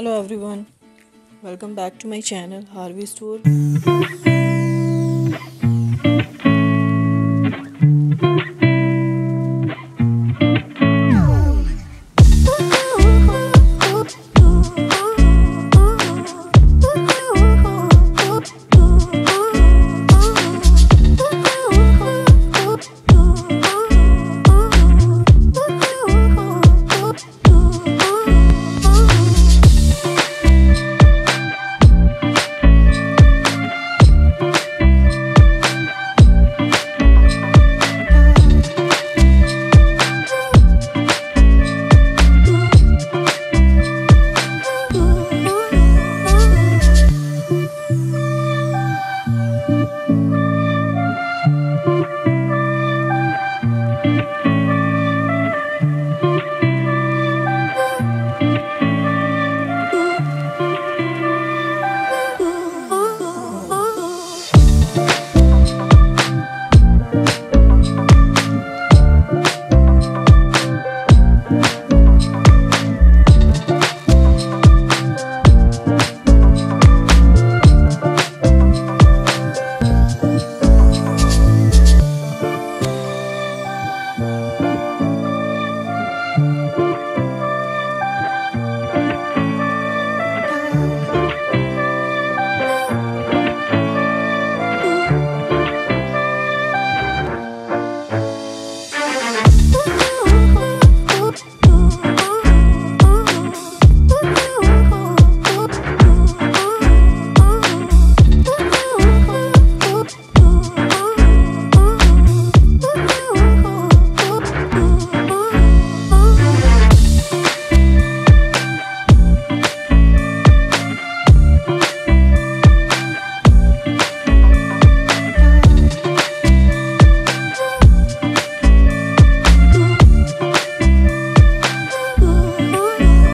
Hello everyone, welcome back to my channel Harvey Store.